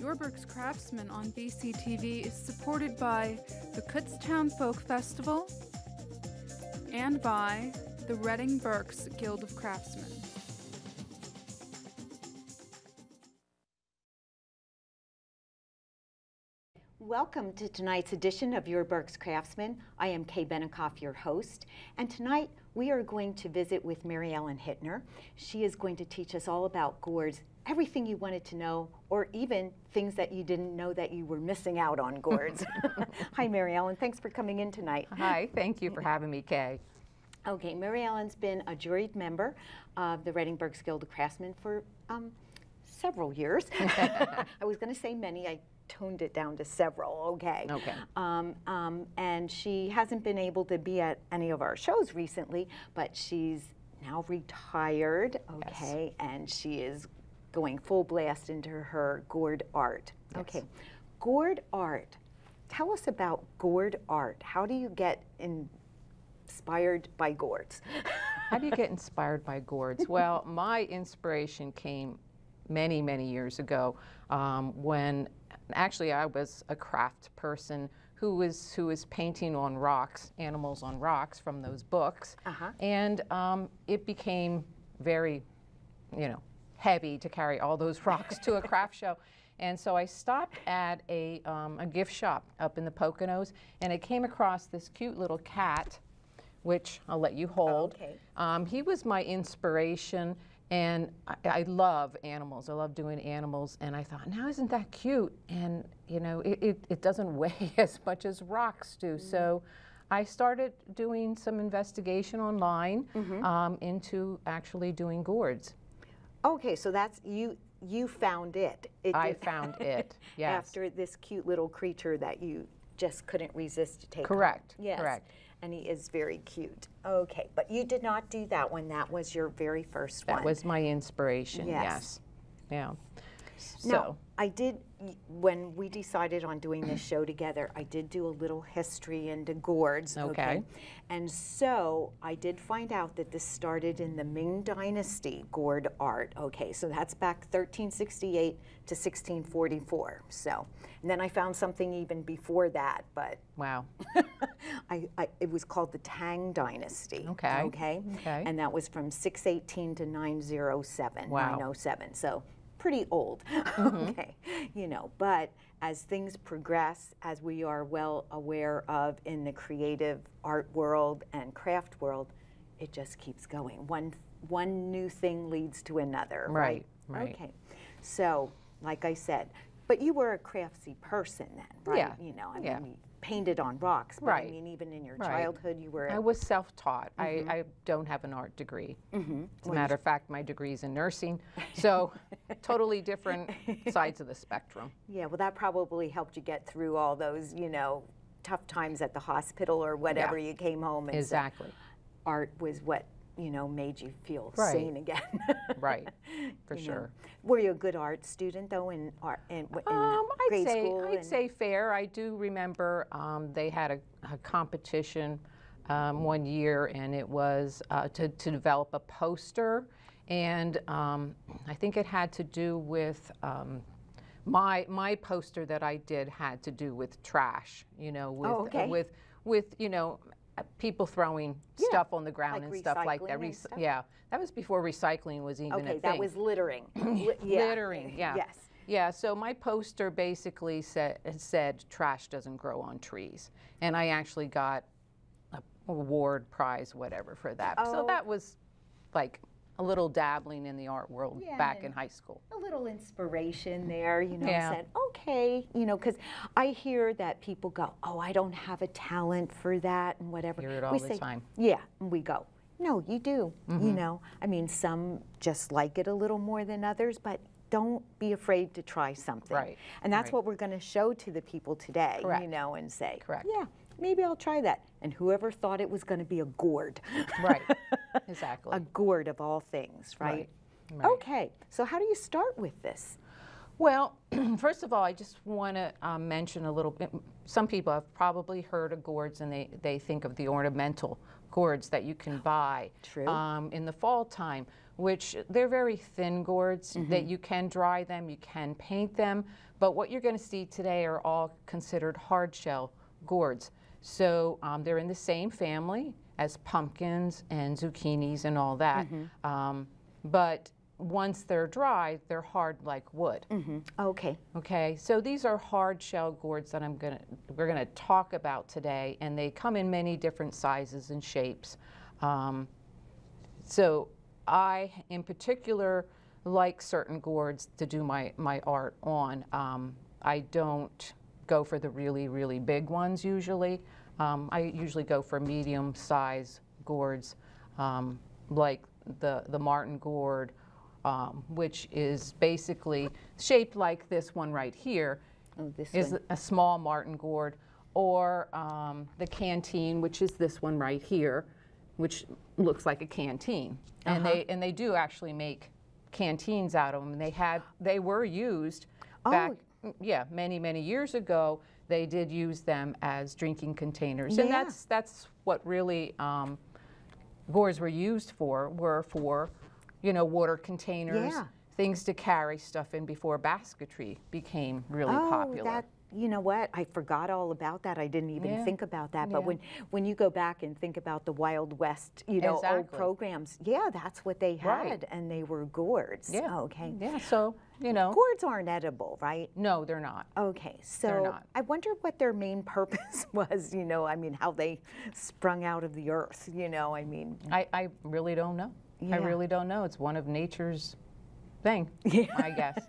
Your Berks Craftsmen on BCTV is supported by the Kutztown Folk Festival and by the Reading Berks Guild of Craftsmen. Welcome to tonight's edition of Your Berks Craftsmen. I am Kay Bennecoff, your host, and tonight we are going to visit with Mariellen Hittner. She is going to teach us all about gourds, everything you wanted to know, or even things that you didn't know that you were missing out on gourds. Hi, Mariellen. Thanks for coming in tonight. Hi, thank you for having me, Kay. Okay, Mariellen's been a juried member of the Reading Berks Guild of Craftsmen for um, several years. I was going to say many. I toned it down to several, okay. Okay. Um, um, and she hasn't been able to be at any of our shows recently, but she's now retired, okay, yes. and she is going full blast into her gourd art. Yes. Okay, gourd art. Tell us about gourd art. How do you get inspired by gourds? How do you get inspired by gourds? Well, my inspiration came many, many years ago um, when actually I was a craft person who was who was painting on rocks, animals on rocks from those books, uh-huh. and um, it became very, you know, heavy to carry all those rocks to a craft show. And so I stopped at a, um, a gift shop up in the Poconos, and I came across this cute little cat, which I'll let you hold. Oh, okay. Um, he was my inspiration. And I, I, love animals. I love doing animals. And I thought, now isn't that cute? And you know, it, it, it doesn't weigh as much as rocks do. Mm. So I started doing some investigation online mm -hmm. um, into actually doing gourds. Okay, so that's you. You found it. it I found it. Yes. After this cute little creature that you just couldn't resist to take. Correct. Home. Yes. Correct and he is very cute. Okay, but you did not do that one. That was your very first that one. That was my inspiration, yes. yes. Yeah. So. I did, when we decided on doing this show together, I did do a little history into gourds. Okay. okay. And so I did find out that this started in the Ming Dynasty gourd art. Okay, so that's back 1368 to 1644. So, and then I found something even before that, but. Wow. I, I, it was called the Tang Dynasty. Okay. Okay. Okay. And that was from 618 to 907. Wow. 907. So pretty old, mm-hmm. okay, you know, but as things progress, as we are well aware of in the creative art world and craft world, it just keeps going. One, one new thing leads to another, right? Right. right. Okay, so like I said, but you were a craftsy person then, right? Yeah. You know, I yeah. Painted on rocks. But right. I mean, even in your right. childhood, you were. I was self-taught. Mm -hmm. I, I, don't have an art degree. Mm -hmm. As a matter of fact, my degree is in nursing, so totally different sides of the spectrum. Yeah, well, that probably helped you get through all those, you know, tough times at the hospital or whatever. Yeah. You came home and exactly. art was what you know, made you feel right. sane again. right, for you sure. Know. Were you a good art student though in art in, in um, grade I'd say, school? I'd say fair. I do remember um, they had a, a competition um, one year, and it was uh, to, to develop a poster, and um, I think it had to do with. Um, my my poster that I did had to do with trash, you know, with oh, okay. with with you know people throwing yeah. stuff on the ground like and stuff like that. yeah, that was before recycling was even okay, a thing. Okay, that was littering. yeah. Littering, yeah. Yes. Yeah, so my poster basically said, said trash doesn't grow on trees. And I actually got a award, prize, whatever for that. Oh. So that was like a little dabbling in the art world yeah, back in high school. A little inspiration there, you know, yeah. said, okay, you know, because I hear that people go, oh, I don't have a talent for that and whatever. Hear it all we the say, time. Yeah, and we go, no, you do, mm -hmm. you Mm-hmm. know. I mean, some just like it a little more than others, but don't be afraid to try something. Right. And that's right. what we're going to show to the people today, Correct. you know, and say, Correct. yeah, maybe I'll try that. And whoever thought it was going to be a gourd. Right, exactly. a gourd of all things, right? Right. right. Okay, so how do you start with this? Well, first of all, I just want to um, mention a little bit. Some people have probably heard of gourds and they, they think of the ornamental gourds that you can buy um, in the fall time, which they're very thin gourds Mm-hmm. that you can dry them, you can paint them, but what you're going to see today are all considered hard shell gourds. So um, they're in the same family as pumpkins and zucchinis and all that, Mm-hmm. um, but once they're dry, they're hard like wood. Okay. Okay, so these are hard shell gourds that I'm gonna we're gonna talk about today, and they come in many different sizes and shapes. Um, so I, in particular, like certain gourds to do my my art on. Um, I don't go for the really really big ones usually. Um, I usually go for medium size gourds, um, like the the Martin gourd um, which is basically shaped like this one right here, Oh, this is one. a small martin gourd, or um, the canteen, which is this one right here, which looks like a canteen. And Uh-huh. they and they do actually make canteens out of them. They had they were used back Oh. Yeah many many years ago. They did use them as drinking containers, and that's that's what really. Um, gourds were used for were for, you know, water containers, Yeah. things to carry stuff in before basketry became really oh, popular. that you know what? I forgot all about that. I didn't even Yeah. think about that. But Yeah. when when you go back and think about the Wild West, you know, old programs, yeah, that's what they had, Right. and they were gourds. yeah. Okay. Yeah. So you know, Gourds aren't edible, right? no, they're not. Okay, so not. I wonder what their main purpose was, you know, I mean, how they sprung out of the earth, you know, I mean, I, I really don't know. I really don't know. It's one of nature's thing, I guess.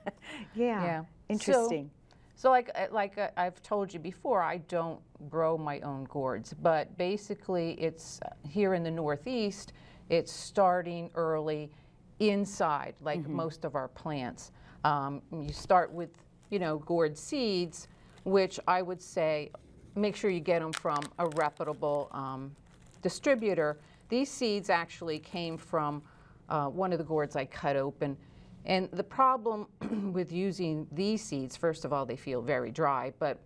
yeah, Yeah. Interesting. So like uh, like uh, I've told you before, I don't grow my own gourds, but basically it's uh, here in the Northeast. It's starting early inside, like most of our plants. Um, you start with you know gourd seeds, which I would say make sure you get them from a reputable um, distributor. These seeds actually came from uh, one of the gourds I cut open. And the problem with using these seeds, first of all, they feel very dry, but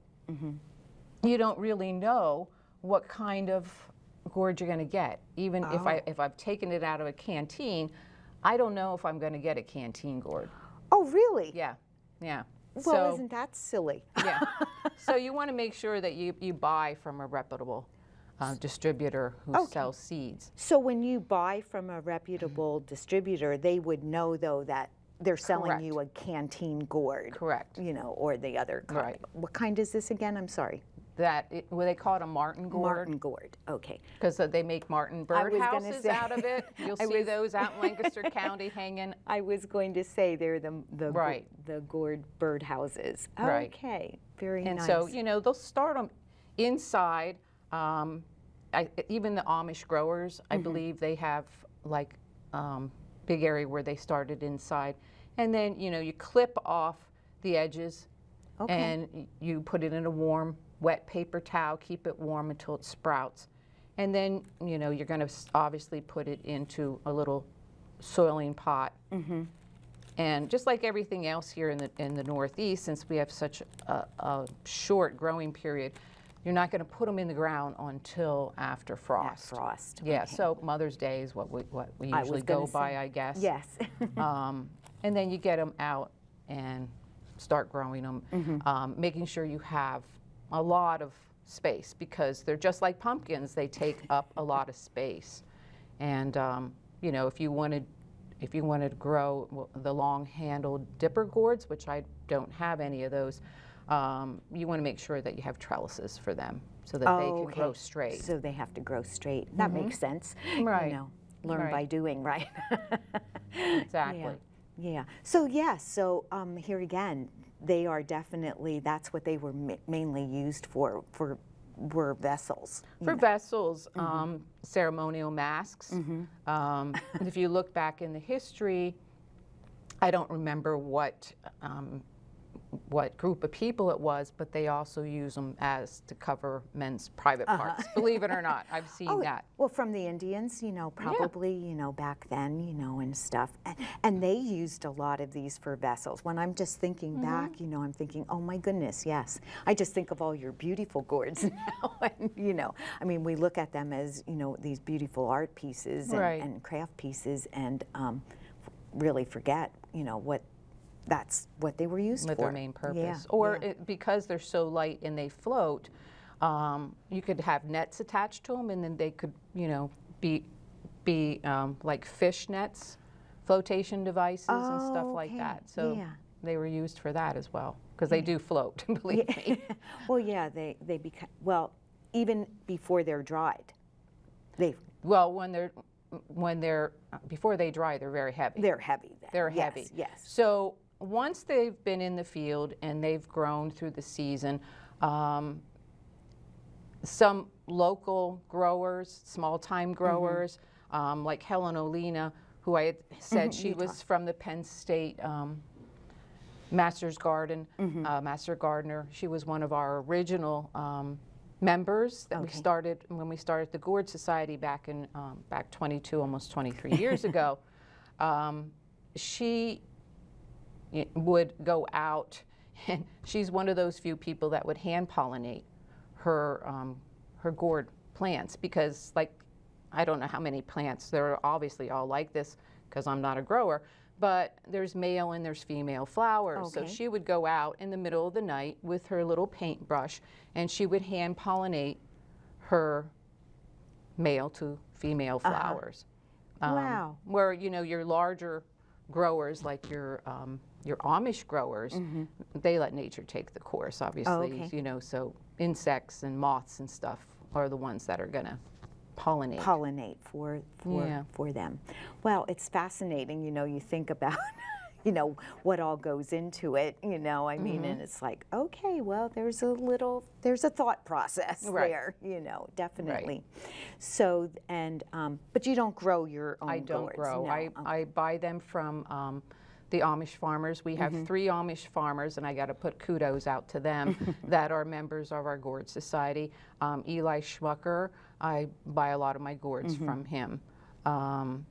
you don't really know what kind of gourd you're going to get. Even if I if I've taken it out of a canteen, I don't know if I'm going to get a canteen gourd. Oh, really? Yeah, yeah. Well, so, isn't that silly? yeah. so you want to make sure that you, you buy from a reputable uh, distributor who sells seeds. So when you buy from a reputable distributor, they would know though that they're selling you a canteen gourd. Correct. You know, or the other kind. Right. What kind is this again? I'm sorry. That it, well, they call it a martin gourd. Martin gourd. Okay. because they make Martin bird houses say- out of it. You'll see was- those out in Lancaster County hanging. I was going to say they're the the Right. the gourd birdhouses. Right. Okay. Very And nice. so, you know, they'll start them inside. Um, I, even the Amish growers, I Mm-hmm. believe they have like um, big area where they started inside. And then, you know, you clip off the edges Okay. and you put it in a warm, wet paper towel, keep it warm until it sprouts. And then, you know, you're going to obviously put it into a little soiling pot. Mm-hmm. And just like everything else here in the, in the Northeast, since we have such a, a short growing period, you're not going to put them in the ground until after At frost. frost. Yeah, okay. so Mother's Day is what we, what we usually go by, say. I guess. Yes. Um, and then you get them out and start growing them, Mm-hmm. um, making sure you have a lot of space because they're just like pumpkins. They take up a lot of space. And um, you know, if you wanted, if you wanted to grow the long-handled dipper gourds, which I don't have any of those, um, you want to make sure that you have trellises for them so that they can grow straight. So they have to grow straight. That makes sense. Right. You know, learn Right. by doing, right? exactly. Yeah. So yes. So um, here again, they are definitely that's what they were ma- mainly used for for were vessels. For vessels, um, ceremonial masks. Um, and if you look back in the history, I don't remember what um, what group of people it was, but they also use them as to cover men's private parts. Believe it or not, I've seen. Oh, that. Well, from the Indians, you know, probably, you know, back then, you know, and stuff. And, and they used a lot of these for vessels. When I'm just thinking Mm-hmm. back, you know, I'm thinking, oh my goodness, yes. I just think of all your beautiful gourds now. And, you know, I mean, we look at them as, you know, these beautiful art pieces and, Right. and craft pieces and um, really forget, you know, what that's what they were used with for. their main purpose. Yeah, or yeah. It, because they're so light and they float, um, you could have nets attached to them, and then they could, you know, be be um, like fish nets, flotation devices and stuff Oh, like okay. that. So Yeah. they were used for that as well because they do float. Believe me. well, yeah, they, they become, well, even before they're dried, they, Well, when they're when they're before they dry, they're very heavy. they're heavy then. They're yes, heavy. Yes. So once they've been in the field and they've grown through the season, um, some local growers, small time Mm-hmm. growers, um, like Helen Olina, who I had said Mm-hmm, she was from the Penn State um, Master's Garden, Mm-hmm. uh, Master Gardener. She was one of our original um, members that we started when we started the Gourd Society back in um, back 22, almost 23 years ago. Um, she would go out, and she's one of those few people that would hand pollinate her um, her gourd plants because, like, I don't know how many plants. They're obviously all like this because I'm not a grower. But there's male and there's female flowers. So she would go out in the middle of the night with her little paintbrush and she would hand pollinate her male to female flowers. Um, Wow. Where you know your larger growers, like your um, your Amish growers, they let nature take the course. Obviously. Oh, okay. you know, so insects and moths and stuff are the ones that are going to pollinate. pollinate for for Yeah. for them. Well, it's fascinating. You know, you think about. You know what all goes into it. You know, I mean, Mm-hmm. and it's like, okay, well, there's a little, there's a thought process Right. there. You know, definitely. So, and um, but you don't grow your own. I don't gourds, grow. no. I, I buy them from um, the Amish farmers. We have Mm-hmm. three Amish farmers, and I got to put kudos out to them that are members of our Gourd Society. Um, Eli Schmucker, I buy a lot of my gourds Mm-hmm. from him. Um,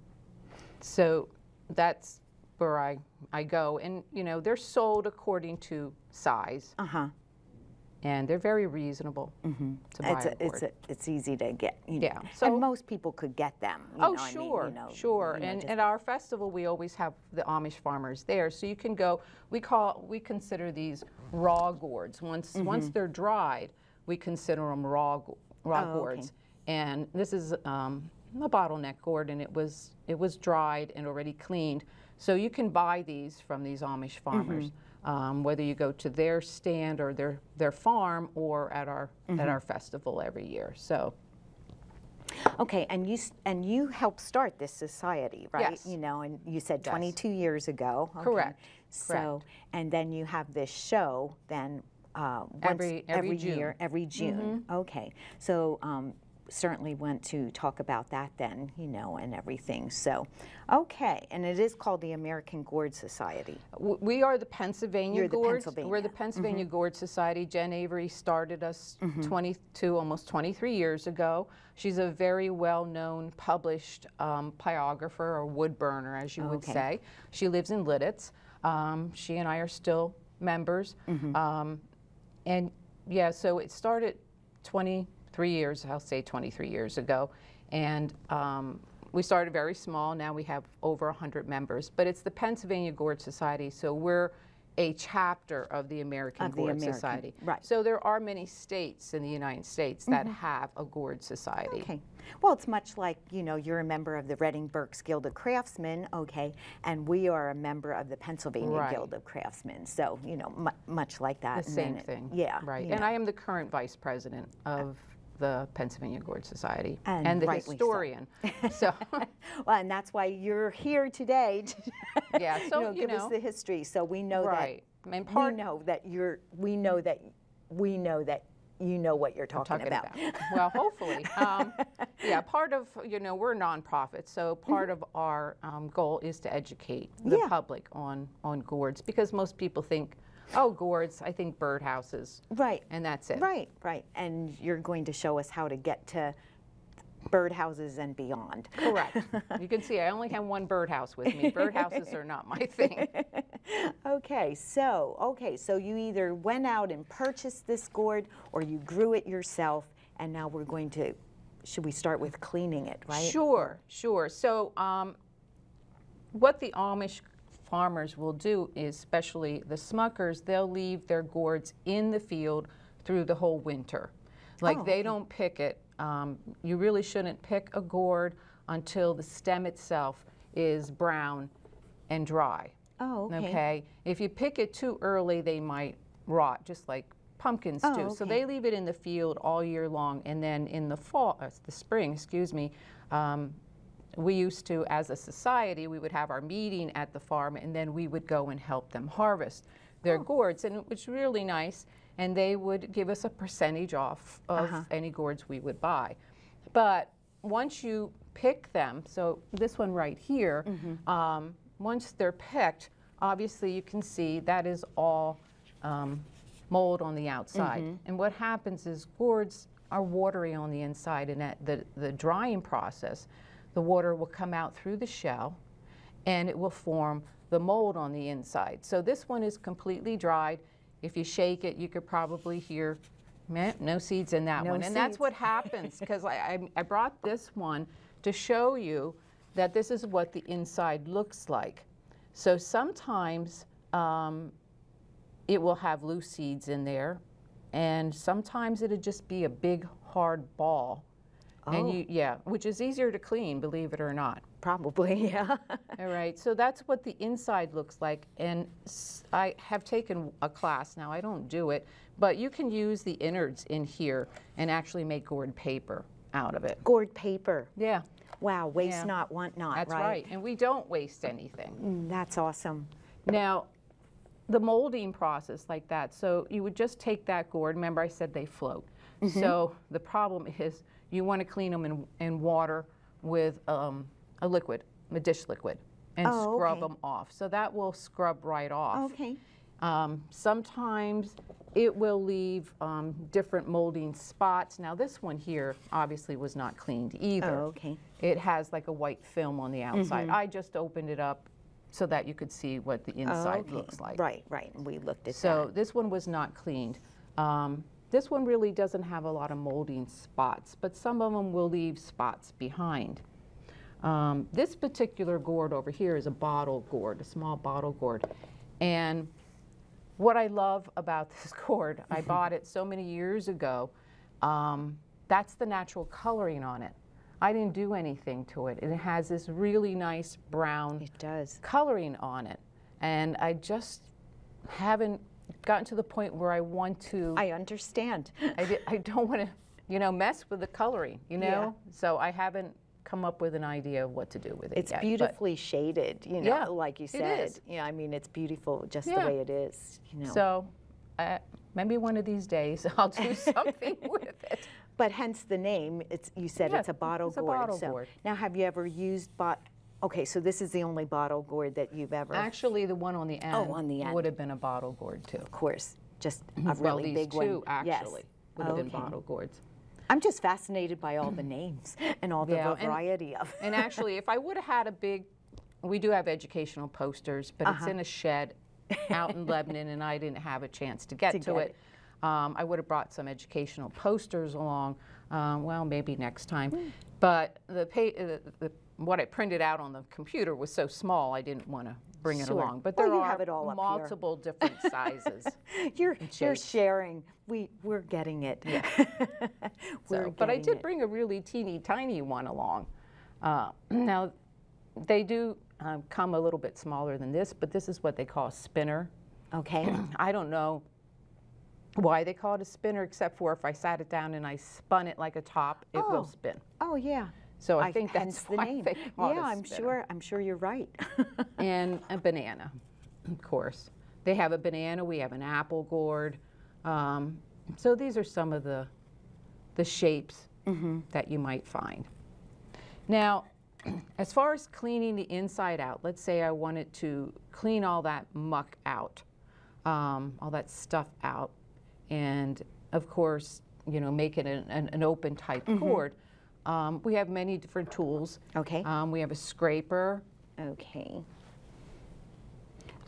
so that's where I, I go. And, you know, they're sold according to size, Uh huh. And they're very reasonable to buy. It's a a, it's a, it's easy to get. You Yeah, Know. so- and most people could get them. You Oh, know, I mean, sure, you know, sure. you know, and at our festival, we always have the Amish farmers there, so you can go. We call we consider these raw gourds. Once Mm-hmm. once they're dried, we consider them raw raw Oh, okay. gourds. And this is um, a bottleneck gourd, and it was it was dried and already cleaned. So you can buy these from these Amish farmers. Mm-hmm. Um, whether you go to their stand or their, their farm or at our Mm-hmm. at our festival every year. So Okay, and you and you helped start this society, right? Yes. You know, and you said Yes. 22 years ago. okay. Correct, So, and then you have this show then uh, once Every- every. Mm-hmm. year, every June. Okay, so um, certainly went to talk about that then, you know, and everything. So, okay, and it is called the American Gourd Society. We are the Pennsylvania You're the Gourds. We're Pennsylvania. the Pennsylvania Gourd Society. Jen Avery started us 22, almost 23 years ago. She's a very well-known, published um, pyrographer or wood burner, as you would Okay. say. She lives in Lititz. Um, she and I are still members. Um, and yeah, so it started 23 years, I'll say 23 years ago. And um, we started very small. Now we have over 100 members. But it's the Pennsylvania Gourd Society, so we're a chapter of the American Of the Gourd American, Society. right. So there are many states in the United States that have a Gourd Society. Okay. Well, it's much like, you know, you're a member of the Reading Berks Guild of Craftsmen, okay, and we are a member of the Pennsylvania Right. Guild of Craftsmen. So, you know, mu- much like that. The and same it- thing. Yeah. Right. And know. I am the current vice president of the Pennsylvania Gourd Society And the rightly so. historian. So, well, and that's why you're here today to Yeah, you so, know, you give us the history. So we know right. And that part we know that you're we know that we know that you know what you're talking, talking about. about. well, hopefully. Um, yeah, part of, you know, we're a nonprofit, so part of our um, goal is to educate the Yeah. public on, on gourds because most people think, oh, gourds, I think birdhouses, Right. and that's it. Right, right. And you're going to show us how to get to birdhouses and beyond. Correct. you can see I only have one birdhouse with me. Birdhouses are not my thing. Okay, so okay, so you either went out and purchased this gourd or you grew it yourself, and now we're going to. Should we start with cleaning it, right? Sure, sure. So, um, what the Amish farmers will do is, especially the Schmuckers, they'll leave their gourds in the field through the whole winter. Like Oh, they don't pick it. Um, you really shouldn't pick a gourd until the stem itself is brown and dry. Oh, okay. Okay. If you pick it too early, they might rot, just like pumpkins Oh, do. So they leave it in the field all year long, and then in the fall, uh, the spring, excuse me, um, we used to, as a society, we would have our meeting at the farm, and then we would go and help them harvest their Oh. gourds, and it was really nice. And they would give us a percentage off of Uh-huh. any gourds we would buy. But once you pick them, so this one right here, Mm-hmm. um, once they're picked, obviously you can see that is all um, mold on the outside. Mm-hmm. And what happens is gourds are watery on the inside, and at the, the drying process, the water will come out through the shell and it will form the mold on the inside. So this one is completely dried. If you shake it, you could probably hear meh, no seeds in that No one. And that's what happens because I, I, I brought this one to show you that this is what the inside looks like. So sometimes um, it will have loose seeds in there, and sometimes it'll just be a big hard ball. And Oh. you, yeah, which is easier to clean, believe it or not. Probably, yeah. All right, so that's what the inside looks like. And I have taken a class, now I don't do it, but you can use the innards in here and actually make gourd paper out of it. Gourd paper. Yeah, Wow, waste Yeah. not, want not, that's right? right. And we don't waste anything. Mm, That's awesome. Now, the molding process like that, so you would just take that gourd, remember I said they float. Mm-hmm. So the problem is you want to clean them in, in water with um, a liquid, a dish liquid, and Oh, scrub okay. them off. So that will scrub right off. Okay. Um, sometimes it will leave um, different molding spots. Now this one here obviously was not cleaned either. Oh, okay. It has like a white film on the outside. Mm-hmm. I just opened it up so that you could see what the inside okay. looks like. Right, right. And we looked at it. So this one was not cleaned. Um, this one really doesn't have a lot of molding spots, but some of them will leave spots behind. Um, this particular gourd over here is a bottle gourd, a small bottle gourd. And what I love about this gourd, I bought it so many years ago, um, that's the natural coloring on it. I didn't do anything to it. It has this really nice brown. It does. coloring on it. And I just haven't gotten to the point where I want to, I, I understand. di- I don't want to, you know, mess with the coloring, you know? Yeah. So I haven't come up with an idea of what to do with it It's yet, beautifully shaded, you know, Yeah, like you it said. is. Yeah, I mean, it's beautiful just Yeah. the way it is, you know. So uh, maybe one of these days I'll do something with it. but hence the name, it's, you said Yeah, it's a bottle it's a bottle so gourd. now have you ever used bot, okay, so this is the only bottle gourd that you've ever, Actually, the one on the end, Oh, on the end. would have been a bottle gourd too. of course, just a well, really these big two one. Yes. actually would have been bottle gourds. I'm just fascinated by all the names and all the Yeah, and- variety of. And actually, if I would have had a big, we do have educational posters, but Uh-huh. it's in a shed out in Lebanon, and I didn't have a chance to get to, get it. Um, I would have brought some educational posters along. Um, well, maybe next time. Hmm. But the, pa- uh, the what I printed out on the computer was so small, I didn't want to bring it along. But Well, there you are have it all up here. multiple different sizes. you're you're sharing. We we're getting it. we're So, but I did it. bring a really teeny tiny one along. Uh, now, they do um, come a little bit smaller than this, but this is what they call a spinner. Okay. I don't know why they call it a spinner, except for if I sat it down and I spun it like a top, it Oh. will spin. Oh yeah. So I, think that's the why name. yeah, I'm sure. I'm sure you're right. and a banana, of course. They have a banana. We have an apple gourd. Um, so these are some of the the shapes that you might find. Now, as far as cleaning the inside out, let's say I wanted to clean all that muck out. um, all that stuff out, and of course, you know, make it an, an, an open type cord. Um, we have many different tools. Okay. Um, we have a scraper Okay.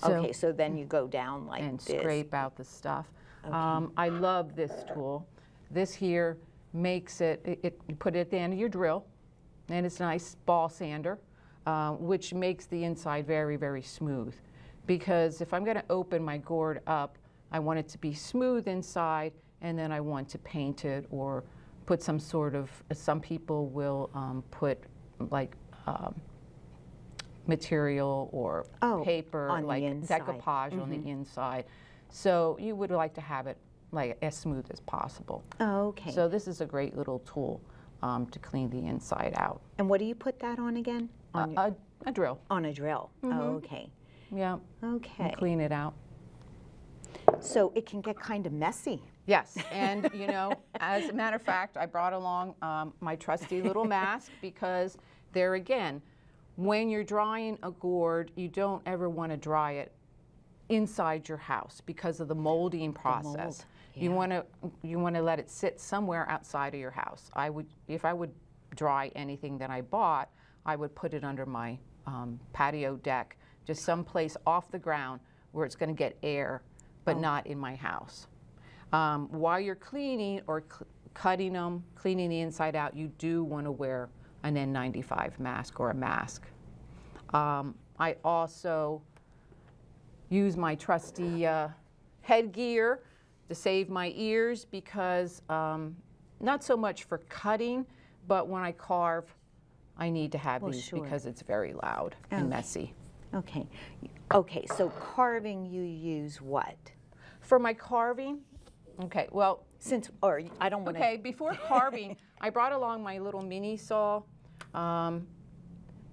So- okay, so then you go down like and this. scrape out the stuff. Um, I love this tool. This here makes it, it, it- you put it at the end of your drill, and it's a nice ball sander, uh, which makes the inside very, very smooth. Because if I'm going to open my gourd up, I want it to be smooth inside, and then I want to paint it or put some sort of, some people will um, put like um, material or Oh, paper, on like inside. Mm-hmm. decoupage on the inside. So you would like to have it like as smooth as possible. Oh, okay. So this is a great little tool um, to clean the inside out. and what do you put that on again? On, your- A, a drill, on a drill. Mm-hmm. Oh, okay. yeah, Okay. and clean it out. So it can get kind of messy. Yes, and you know, as a matter of fact, I brought along um, my trusty little mask because there again, when you're drying a gourd, you don't ever want to dry it inside your house because of the molding process. You yeah. want to you want to let it sit somewhere outside of your house. I would if I would dry anything that I bought, I would put it under my um, patio deck, just someplace off the ground where it's going to get air, but not in my house. Um, while you're cleaning or cl- cutting them, cleaning the inside out, you do want to wear an N95 mask or a mask. Um, I also use my trusty uh, headgear to save my ears because um, not so much for cutting, but when I carve, I need to have Well, these sure. because it's very loud and messy. Okay. Okay, so carving you use what? For my carving, okay, well, Since, or I don't want to. Okay, before carving, I brought along my little mini saw. Um,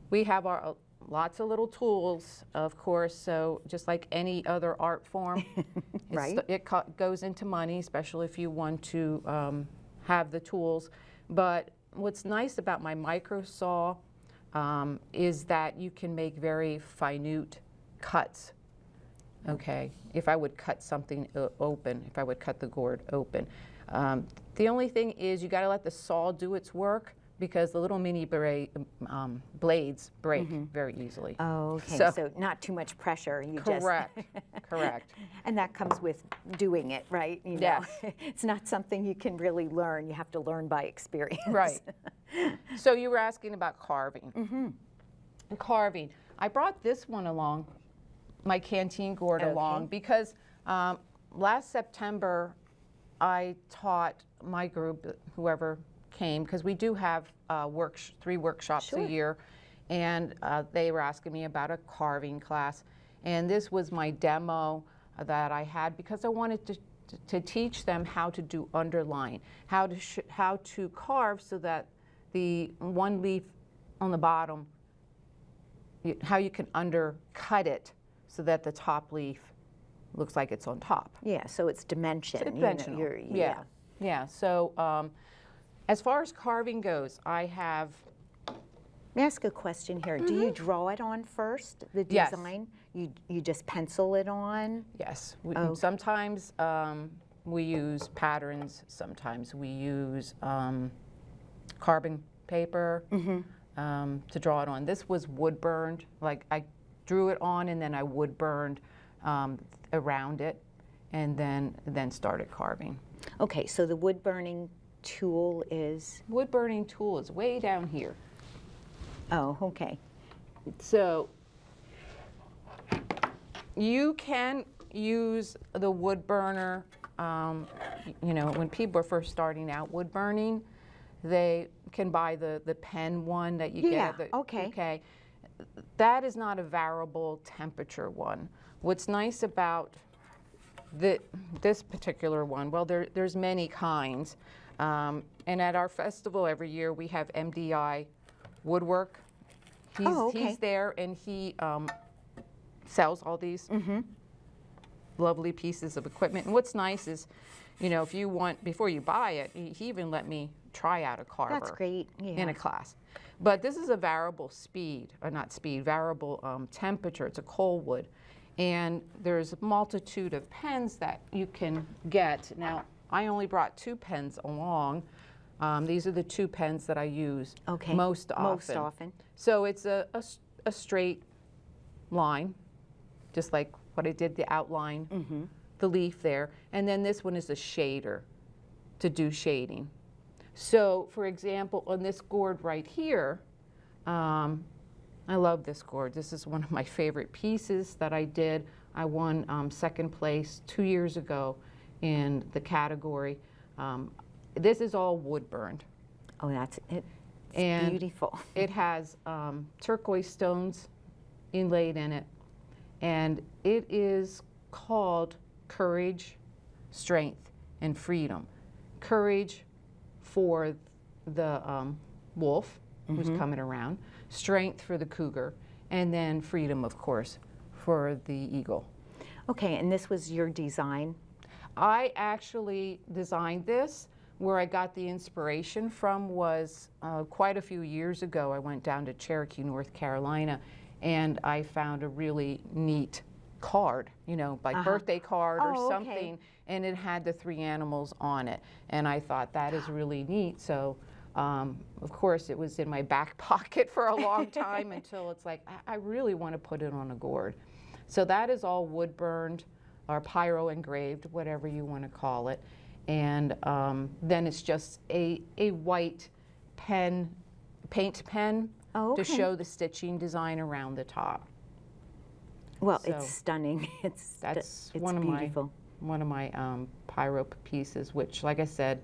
we have our uh, lots of little tools, of course. So just like any other art form, Right. it goes into money, especially if you want to um, have the tools. But what's nice about my micro saw um, is that you can make very finute cuts okay, if I would cut something open, if I would cut the gourd open. Um, the only thing is you got to let the saw do its work because the little mini bra- um, blades break very easily. Oh, okay. So- So, not too much pressure. You correct, correct. And that comes with doing it, right? You know? Yes. it's not something you can really learn. You have to learn by experience. Right. so you were asking about carving. Mm-hmm. Carving. I brought this one along, my canteen gourd along, because um, last September I taught my group, whoever came, because we do have uh, work three workshops Sure. a year, and uh, they were asking me about a carving class, and this was my demo that I had because I wanted to to teach them how to do underline, how to sh- how to carve so that the one leaf on the bottom, you, how you can undercut it so that the top leaf looks like it's on top. Yeah, so it's dimension. you know, Dimensional. you're- yeah. Yeah. So um, as far as carving goes, I have May I ask a question here? Do you draw it on first, the Mm-hmm. Yes. design? You, you just pencil it on? Yes. We, Okay. Sometimes um, we use patterns. Sometimes we use um, carbon paper um, to draw it on. This was wood burned. Like I drew it on and then I wood burned um, around it, and then then started carving. Okay, so the wood burning tool is, Wood burning tool is way down here. oh, okay. So you can use the wood burner. Um, you know, when people are first starting out wood burning, they can buy the the pen one that you Yeah, get. at the- okay. Okay. That is not a variable temperature one. What's nice about the, this particular one, well, there, there's many kinds. Um, and at our festival every year, we have MDI Woodwork. He's, Oh, okay. he's there and he um, sells all these Mm-hmm. lovely pieces of equipment. And what's nice is, you know, if you want, before you buy it, he, he even let me try out a carver That's great, Yeah. in a class. But this is a variable speed, or not speed, variable um, temperature. It's a Colwood. And there's a multitude of pens that you can get. Now, I only brought two pens along. Um, these are the two pens that I use Okay. most often. Most often. So it's a straight line, just like what I did the outline, Mm-hmm. the leaf there. And then this one is a shader to do shading. So, for example, on this gourd right here, um, I love this gourd. This is one of my favorite pieces that I did. I won um, second place two years ago in the category. Um, this is all wood burned. Oh, that's it. It's And- beautiful. It has um, turquoise stones inlaid in it, and it is called courage, strength, and freedom. Courage for the um, wolf who's coming around, strength for the cougar, and then freedom, of course, for the eagle. Okay, and this was your design. I actually designed this. Where I got the inspiration from was uh, quite a few years ago. I went down to Cherokee, North Carolina, and I found a really neat card, you know, like birthday card or Oh, okay. something, and it had the three animals on it. And I thought that is really neat. So, um, of course, it was in my back pocket for a long time until it's like, I, I really want to put it on a gourd. So that is all wood burned or pyro engraved, whatever you want to call it. And um, then it's just a, a white pen, paint pen Oh, to show the stitching design around the top. Well, So, it's stunning. It's That's it's one of beautiful. my one of my um, pyro pieces, which, like I said,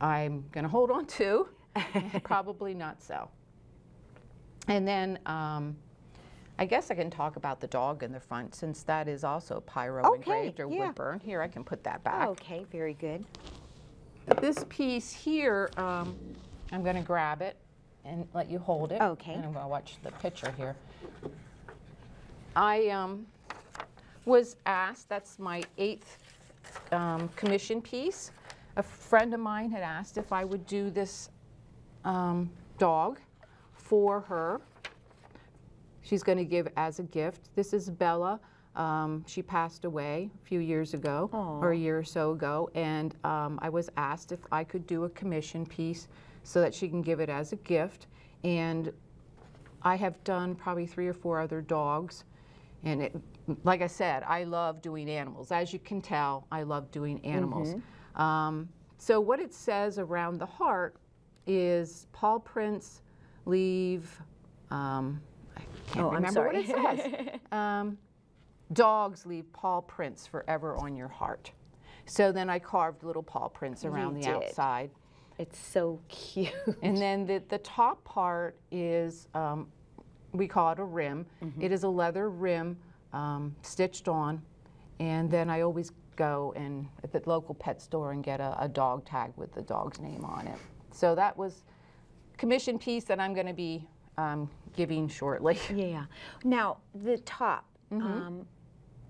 I'm going to hold on to, probably not sell. And then um, I guess I can talk about the dog in the front, since that is also pyro Okay, engraved or yeah. wood burn. Here, I can put that back. Okay, very good. This piece here, um, I'm going to grab it and let you hold it. Okay. And I'm going to watch the picture here. I um, was asked, that's my eighth um, commission piece. A friend of mine had asked if I would do this um, dog for her. She's going to give as a gift. This is Bella. Um, she passed away a few years ago, or a year or so ago, and um, I was asked if I could do a commission piece so that she can give it as a gift. And I have done probably three or four other dogs, and it, like I said, I love doing animals. As you can tell, I love doing animals. Um, so what it says around the heart is paw prints leave. Um, I can't Oh, remember what it says. um, dogs leave paw prints forever on your heart. So then I carved little paw prints around the did. outside. It's so cute. And then the, the top part is, um, we call it a rim. Mm-hmm. It is a leather rim um, stitched on. And then I always go and at the local pet store and get a, a dog tag with the dog's name on it. So that was commission piece that I'm going to be um, giving shortly. yeah. Now, the top, Mm-hmm. um,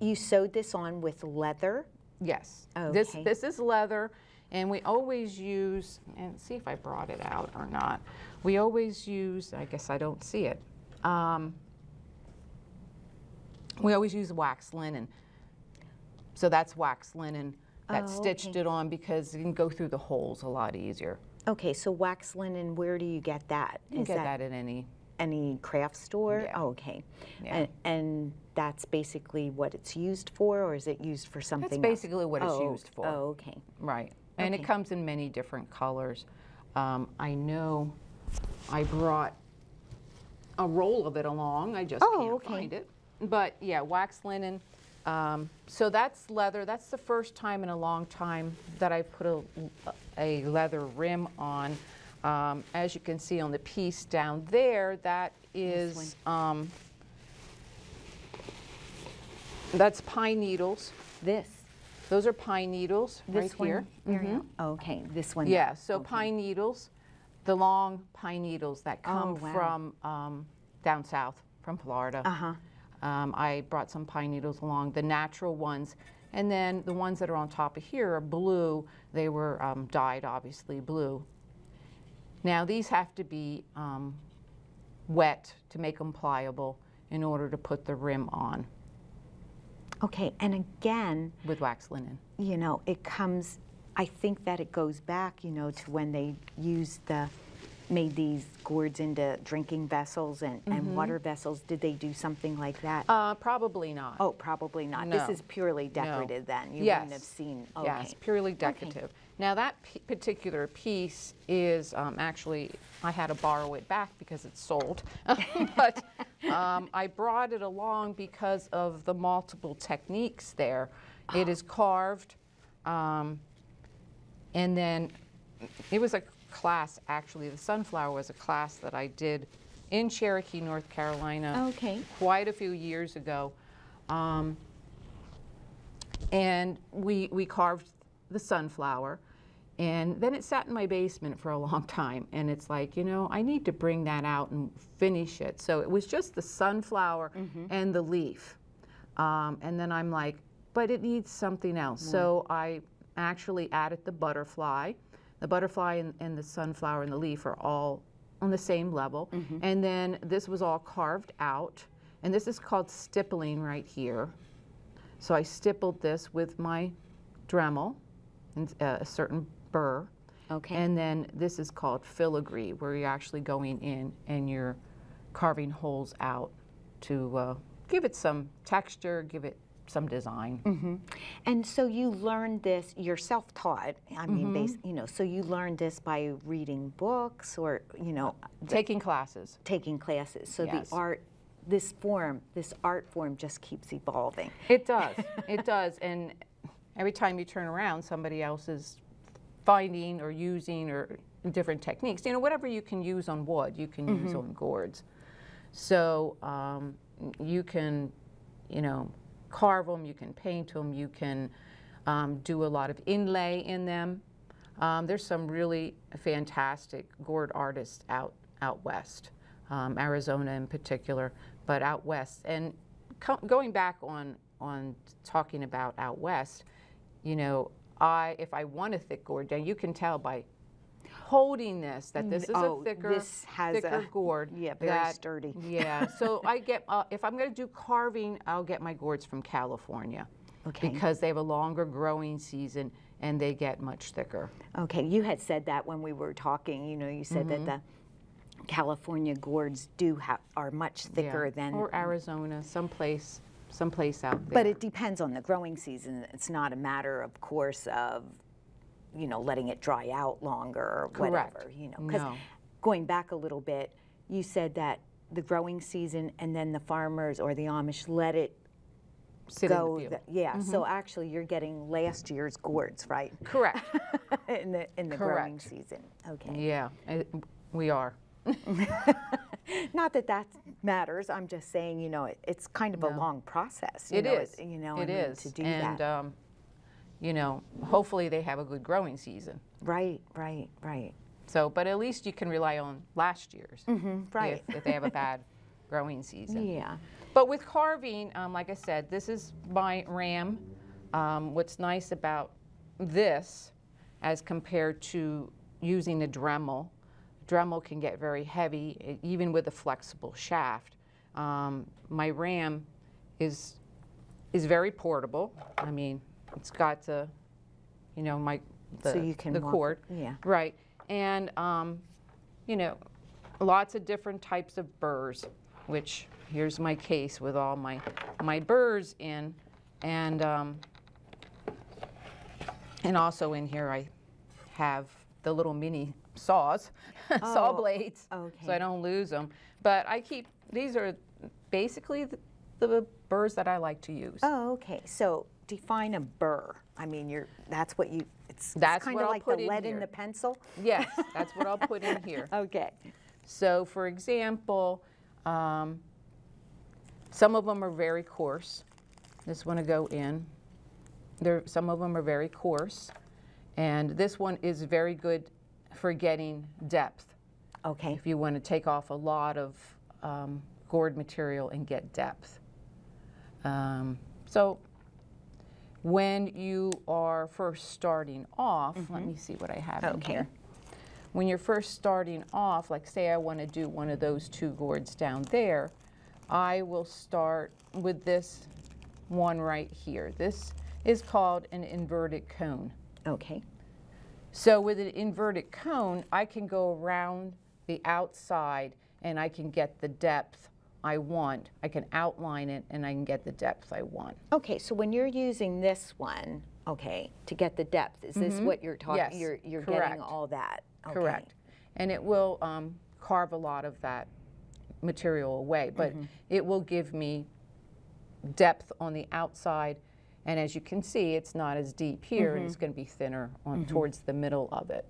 you sewed this on with leather. Yes. Okay. This this is leather, and we always use and see if I brought it out or not. We always use. I guess I don't see it. Um, we always use wax linen. So that's wax linen that Oh, stitched okay. it on because you can go through the holes a lot easier. Okay, so wax linen, where do you get that? You Is get that, at any. any craft store? Yeah. Oh, okay. Yeah. And, and that's basically what it's used for, or is it used for something else? basically what it's Oh, used for. Oh, okay. Right. And Okay. it comes in many different colors. Um, I know I brought a roll of it along. I just Oh, can't okay. find it. But yeah, wax linen. Um, so that's leather. That's the first time in a long time that I put a, a leather rim on. Um, as you can see on the piece down there, that is um, that's pine needles. This, Those are pine needles this right one? here. Miriam? Okay, this one. Yeah, so Okay. pine needles, the long pine needles that come Oh, wow. from um, down south, from Florida. Uh-huh. Um, I brought some pine needles along, the natural ones. And then the ones that are on top of here are blue. They were um, dyed, obviously, blue. Now, these have to be um, wet to make them pliable in order to put the rim on. Okay, and again, with wax linen. you know, it comes, I think that it goes back, you know, to when they used the, made these gourds into drinking vessels and, and water vessels. Did they do something like that? Uh, probably not. oh, probably not. This is purely no. decorative then. You yes. wouldn't have seen. Okay. Yes, purely decorative. Now that p- particular piece is um, actually, I had to borrow it back because it's sold. but um, I brought it along because of the multiple techniques there. It is carved, um, and then it was a class, actually, the sunflower was a class that I did in Cherokee, North Carolina Okay. quite a few years ago. Um, and we, we carved the sunflower. And then it sat in my basement for a long time. And it's like, you know, I need to bring that out and finish it. So it was just the sunflower and the leaf. Um, and then I'm like, but it needs something else. So I actually added the butterfly. The butterfly and, and the sunflower and the leaf are all on the same level. And then this was all carved out. And this is called stippling right here. So I stippled this with my Dremel, and, uh, a certain burr. Okay. And then this is called filigree, where you're actually going in and you're carving holes out to uh, give it some texture, give it some design. And so you learned this, you're self-taught, I mean, Mm-hmm. bas- you know, so you learned this by reading books or, you know, Taking classes. taking classes. So Yes. the art, this form, this art form just keeps evolving. It does. it does. And every time you turn around, somebody else is finding or using or different techniques. You know, whatever you can use on wood, you can use on gourds. So um, you can, you know, carve them, you can paint them, you can um, do a lot of inlay in them. Um, there's some really fantastic gourd artists out out west, um, Arizona in particular, but out west. And going back on on talking about out west, you know, I if I want a thick gourd, now you can tell by holding this that this is Oh, a thicker, this has thicker a- gourd. yeah, very that- sturdy. Yeah, so I get uh, if I'm going to do carving, I'll get my gourds from California. Okay. Because they have a longer growing season and they get much thicker. Okay, you had said that when we were talking, you know, you said Mm-hmm. that the California gourds do have, are much thicker Yeah. than, or Arizona, someplace, someplace out there. but it depends on the growing season. It's not a matter, of course, of, you know, letting it dry out longer or Correct. whatever, you know. Because No. going back a little bit, you said that the growing season and then the farmers or the Amish let it Sit the go. field. the- yeah, so actually you're getting last year's gourds, right? Correct. in the in the growing season. Okay. yeah, it- we are. Not that that matters. I'm just saying, you know, it, it's kind of a long process. You It know, is. You know, I mean, is. to do and that. um, you know, hopefully they have a good growing season. right, right, right. So, but at least you can rely on last year's. Mm-hmm, right. If, if they have a bad growing season. Yeah. But with carving, um, like I said, this is my ram. Um, what's nice about this, as compared to using a Dremel, Dremel can get very heavy, even with a flexible shaft. Um, my ram is is very portable. I mean, it's got the, you know, my the, So you can the walk- cord. yeah. Right, and um, you know, lots of different types of burrs, which here's my case with all my my burrs in, and um, and also in here I have the little mini saws, saw Oh, blades, so. I don't lose them. But I keep these are basically the, the burrs that I like to use. Oh, okay. So define a burr. I mean, you're that's what you. It's, That's kind of like the in lead in here. the pencil. Yes, that's what I'll put in here. Okay. So, for example, um, some of them are very coarse. This one to go in. There, some of them are very coarse, and this one is very good for getting depth. Okay. If you want to take off a lot of um, gourd material and get depth. Um, so, when you are first starting off, let mm-hmm. me see what I have in Okay. here when you're first starting off, like say I want to do one of those two gourds down there, I will start with this one right here. This is called an inverted cone. Okay. So with an inverted cone, I can go around the outside and I can get the depth I want. I can outline it and I can get the depth I want. Okay, so when you're using this one, okay, to get the depth, is this mm-hmm. what you're talking? Yes, You're you're correct. getting all that. Okay. Correct. And it will um, carve a lot of that material away, but mm-hmm. it will give me depth on the outside. And as you can see, it's not as deep here, and mm-hmm. it's going to be thinner on towards the middle of it.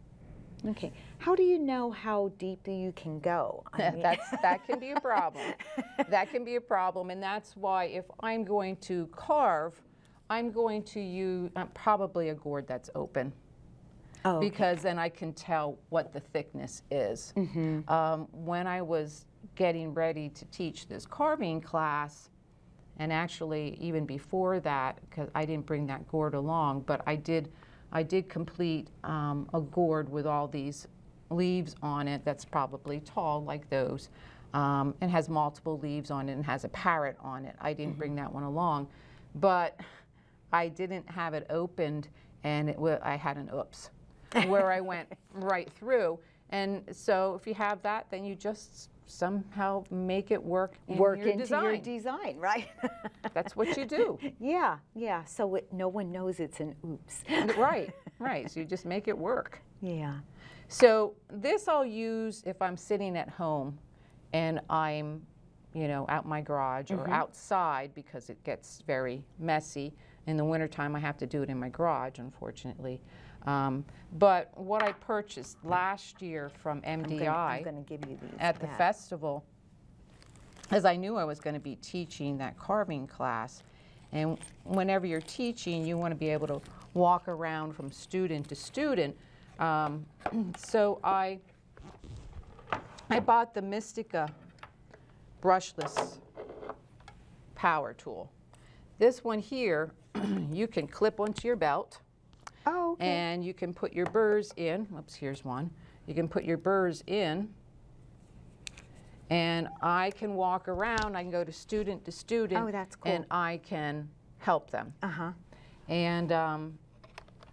Okay. How do you know how deep you can go? I mean- that's that can be a problem. that can be a problem, and that's why if I'm going to carve, I'm going to use uh, probably a gourd that's open. Oh, okay. because then I can tell what the thickness is. Mm-hmm. Um, when I was getting ready to teach this carving class, and actually even before that, because I didn't bring that gourd along, but I did, I did complete um, a gourd with all these leaves on it. That's probably tall like those, um, and has multiple leaves on it and has a parrot on it. I didn't bring that one along, but I didn't have it opened, and it I had an oops, where I went right through. And so if you have that, then you just somehow make it work in work your into your design. design, right? That's what you do. yeah, yeah. So it, no one knows it's an oops. right, right. So you just make it work. yeah. So this I'll use if I'm sitting at home and I'm, you know, out my garage or mm-hmm. outside because it gets very messy. In the wintertime, I have to do it in my garage, unfortunately. Um, but what I purchased last year from MDI I'm give you these. at the yeah. festival, as I knew I was going to be teaching that carving class. And whenever you're teaching, you want to be able to walk around from student to student. Um, so I, I bought the Mystica brushless power tool. This one here, you can clip onto your belt Oh, okay. and you can put your burrs in. Oops, here's one. You can put your burrs in, and I can walk around. I can go to student to student, Oh, that's cool. and. I can help them. uh huh. And um,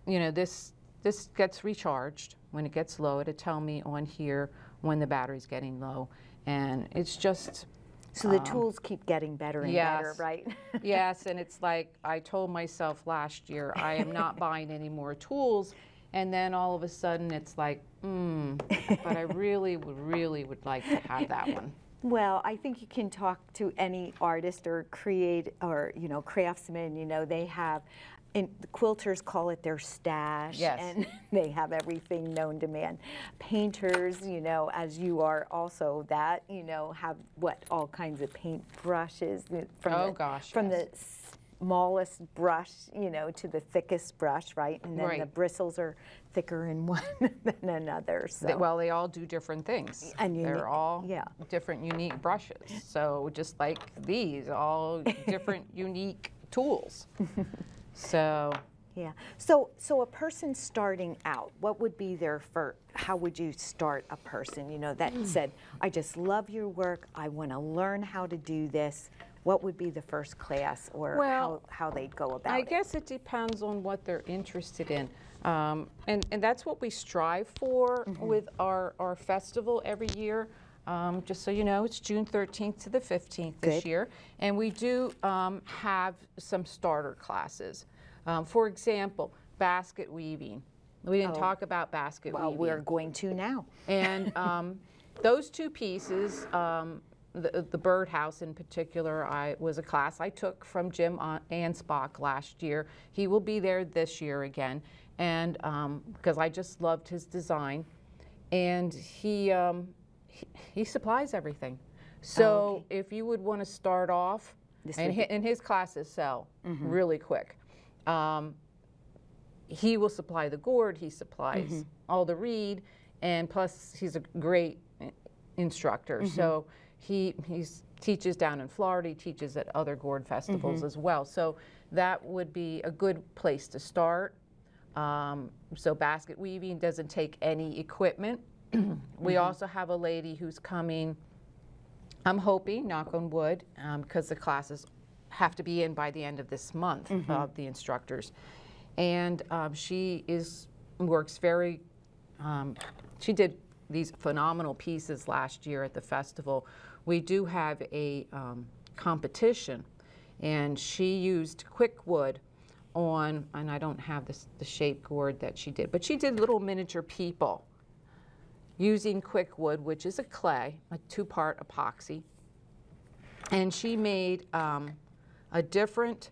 you know, this this gets recharged when it gets low. It'll tell me on here when the battery's getting low, and it's just So the tools keep getting better and better, Um, right? yes, and it's like I told myself last year, I am not buying any more tools. And then all of a sudden it's like, hmm, but I really would, really would like to have that one. Well, I think you can talk to any artist or create or you know craftsman. You know they have, and the quilters call it their stash, Yes. and they have everything known to man. Painters, you know, as you are also that, you know, have what all kinds of paint brushes from Oh, the, gosh, from yes. the smallest brush, you know, to the thickest brush, right? And then the bristles are thicker in one than another. So. Well, they all do different things. And unique- They're all yeah. different unique brushes. So just like these, all different unique tools. So Yeah. So, so a person starting out, what would be their first? How would you start a person? You know, that Hmm. said, I just love your work. I want to learn how to do this. What would be the first class, or Well, how, how they'd go about I it? I guess it depends on what they're interested in. Um, and, and that's what we strive for Mm-hmm. with our, our festival every year. Um, just so you know, it's June 13th to the 15th this Good. year. And we do um, have some starter classes. Um, for example, basket weaving. We didn't talk about basket Oh. Well, weaving. we're going to now. And um, those two pieces, um, the, the birdhouse in particular, I was a class I took from Jim An- Ansbach last year. He will be there this year again, and because I just loved his design, and he um, he, he supplies everything. So if you would want to start off, This and, would hi, and his classes sell really quick. Um, he will supply the gourd, he supplies all the reed, and plus he's a great instructor. So he he's teaches down in Florida, he teaches at other gourd festivals as well. So that would be a good place to start. Um, so basket weaving doesn't take any equipment. we also have a lady who's coming. I'm hoping, knock on wood, because the classes have to be in by the end of this month of the instructors, and um, she is works very. Um, she did these phenomenal pieces last year at the festival. We do have a um, competition, and she used QuikWood on, and I don't have this, the shape gourd that she did, but she did little miniature people using QuikWood, which is a clay, a two-part epoxy. And she made um, a different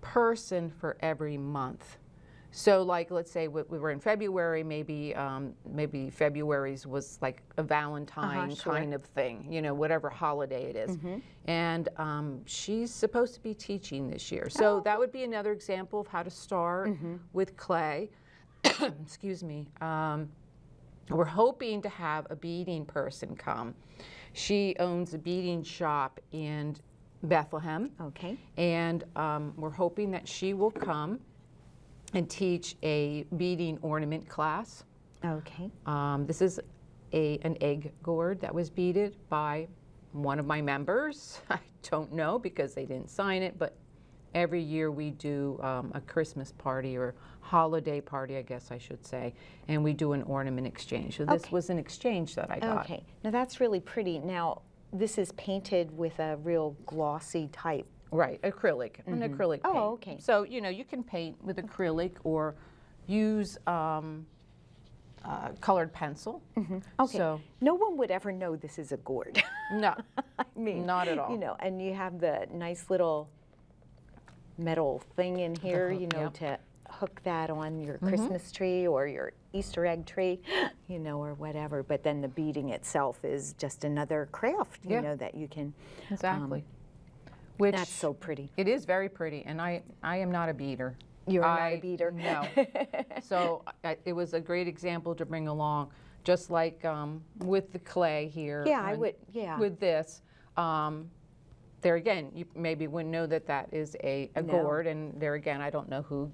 person for every month. So, like, let's say we, we were in February, maybe um, maybe February's was like a Valentine sure. kind of thing, you know, whatever holiday it is. And um, she's supposed to be teaching this year, so that would be another example of how to start with clay. Excuse me. Um, we're hoping to have a beading person come. She owns a beading shop in Bethlehem. Okay. And um, we're hoping that she will come and teach a beading ornament class. Okay. Um, this is a, an egg gourd that was beaded by one of my members. I don't know because they didn't sign it, but every year we do um, a Christmas party or holiday party, I guess I should say, and we do an ornament exchange. So this Okay. was an exchange that I got. Okay. Now that's really pretty. Now this is painted with a real glossy type. Right, acrylic, an acrylic Oh, okay. So, you know, you can paint with acrylic or use um, uh, colored pencil. Okay. So, No one would ever know this is a gourd. no, I mean, Not at all. You know, and you have the nice little metal thing in here, hook, you know, yep. to hook that on your Mm-hmm. Christmas tree or your Easter egg tree, you know, or whatever. But then the beading itself is just another craft, you Yeah. know, that you can. exactly. Which That's so pretty. it is very pretty, and I, I am not a beater. You're not I- a beater. No. so I, it was a great example to bring along, just like um, with the clay here. Yeah, I would- yeah. With this, um, there again, you maybe wouldn't know that that is a, a No. gourd, and there again, I don't know who